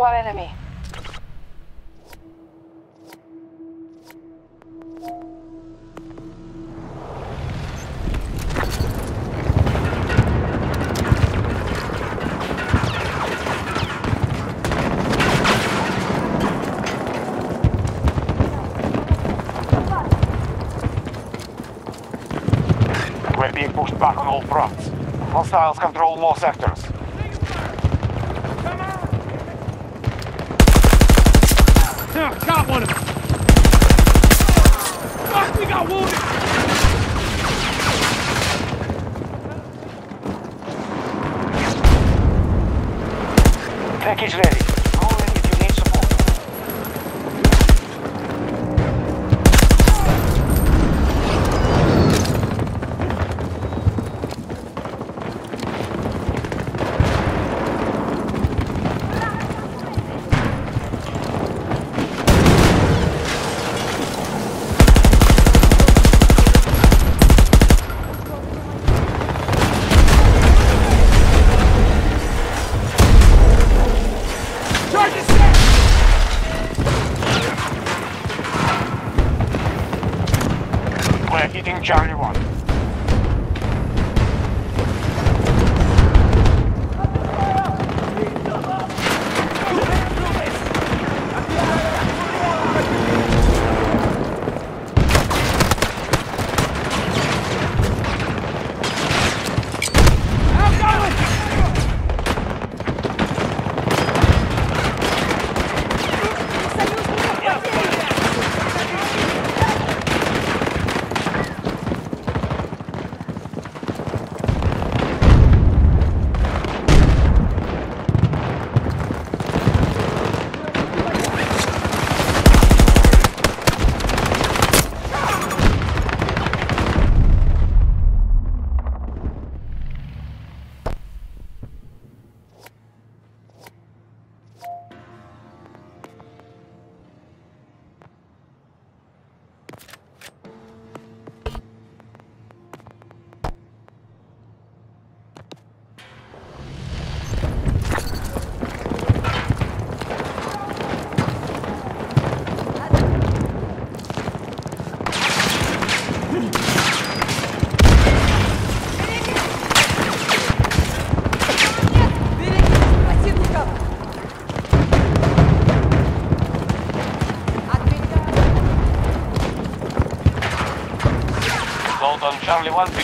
Our enemy. We're being pushed back on all fronts. Hostiles control more sectors.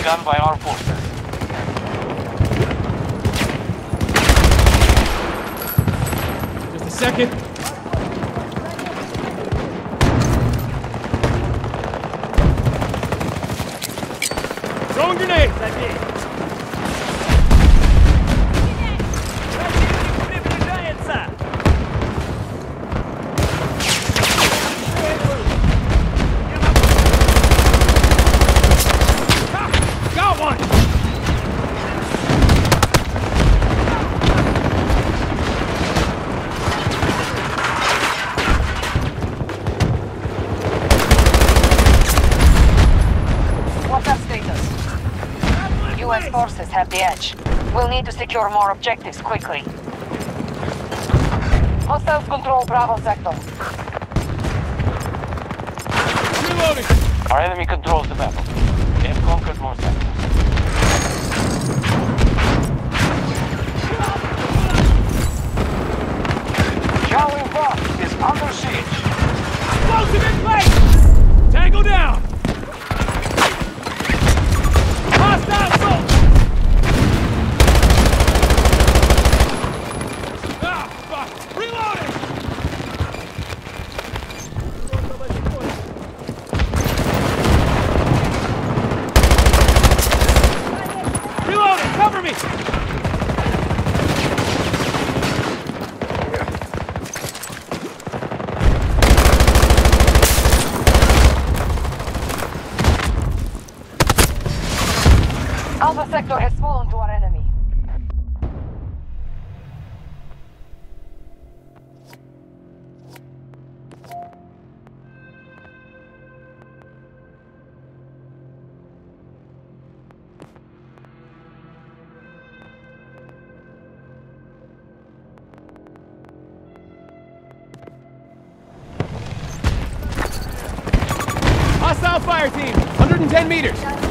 Charlie 1 begun by our forces. Just a second. We'll need to secure more objectives quickly. Hostiles control Bravo sector. Reloading. Our enemy controls the battle. They have conquered more sectors. Charlie 1 is under siege. Explosive in place! Tango down! Hellfire team, 110 meters.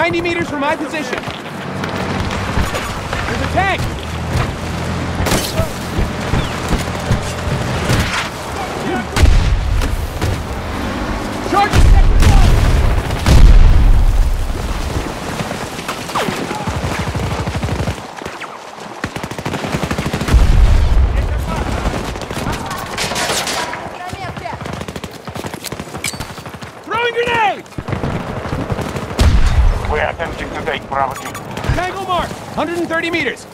90 meters from my position. attempt to evade Bravo Tangle mark! 130 meters!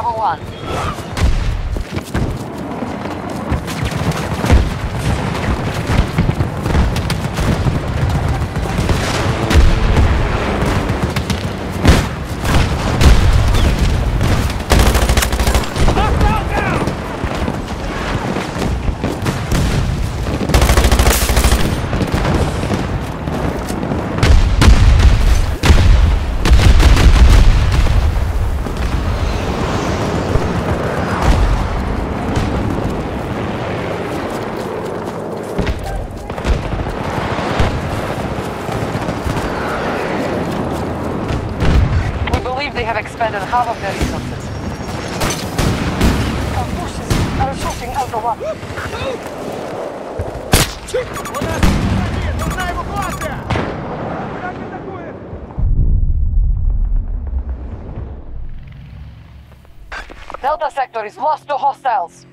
Bravo 1. Delta Sector is lost to hostiles.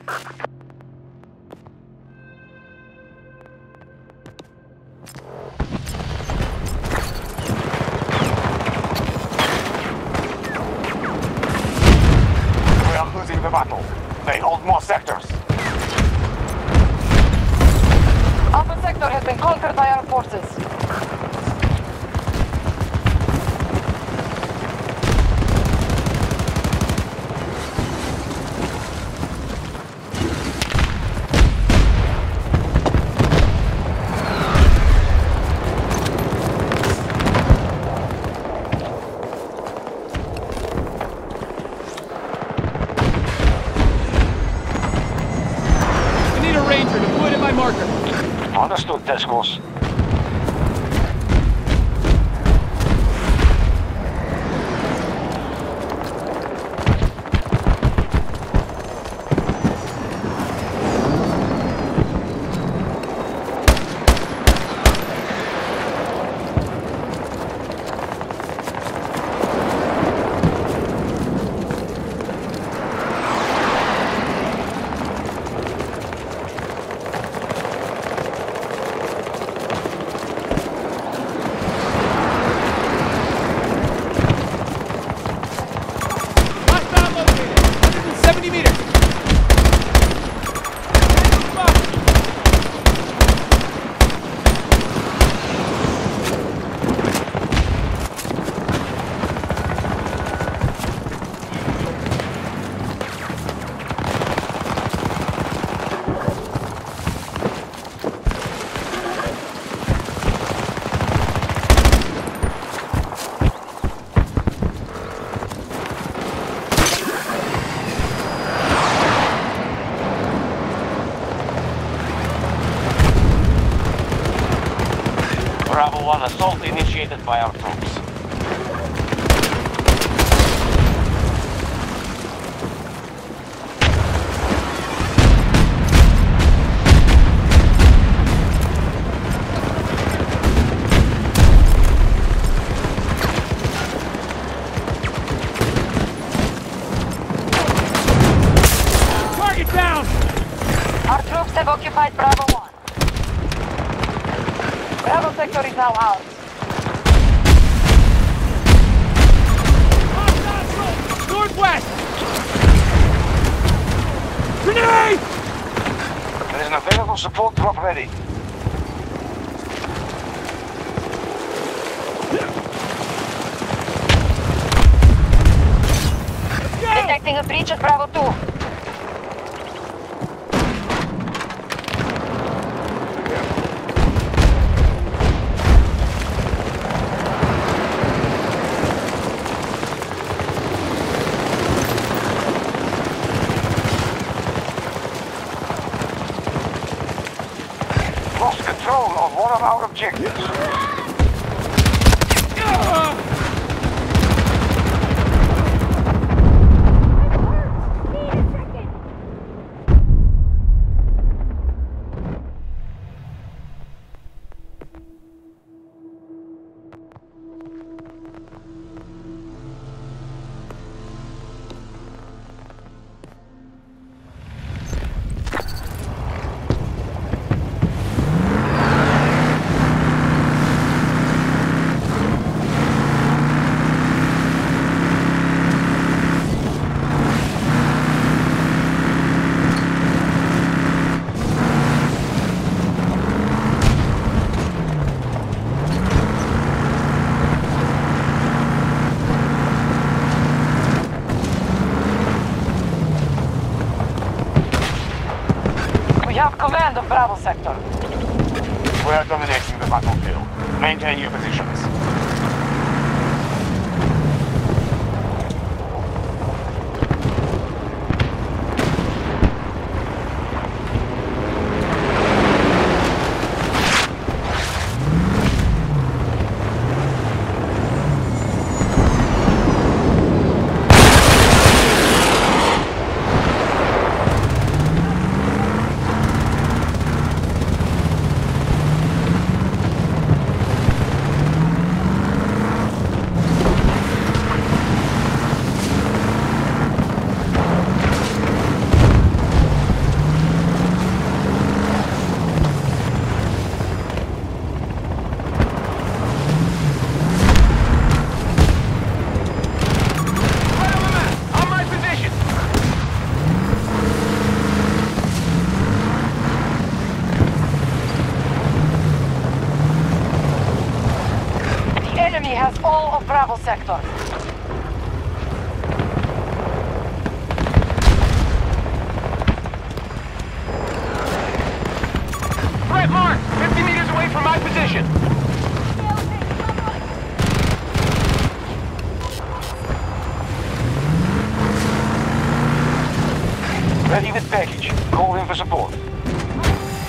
很痛 command of Bravo Sector. We are dominating the battlefield. Maintain your positions. sector. Threat marked! 50 meters away from my position! Ready with package. Call in for support.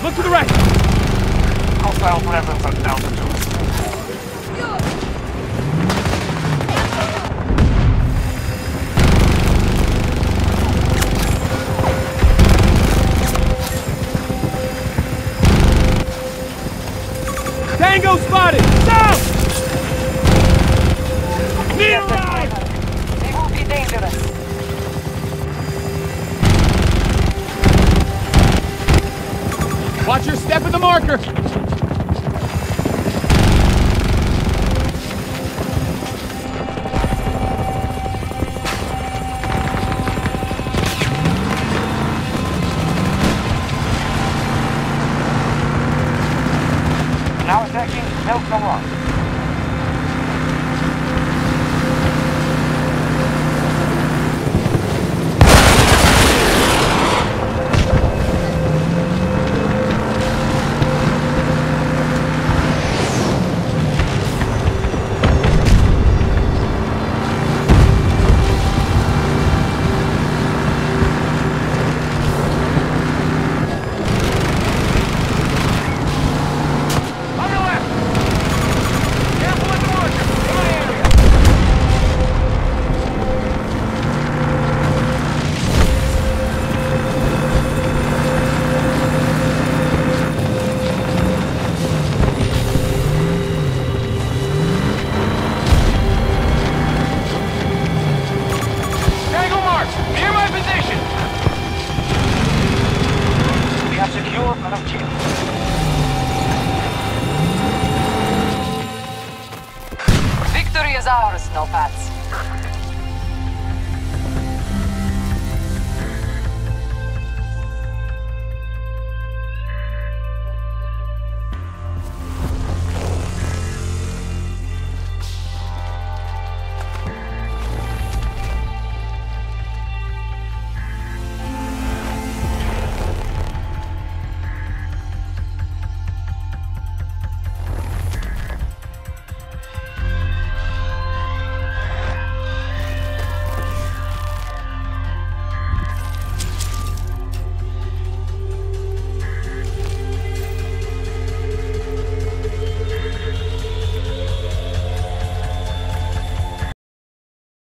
Look to the right! Hostile presence at altitude.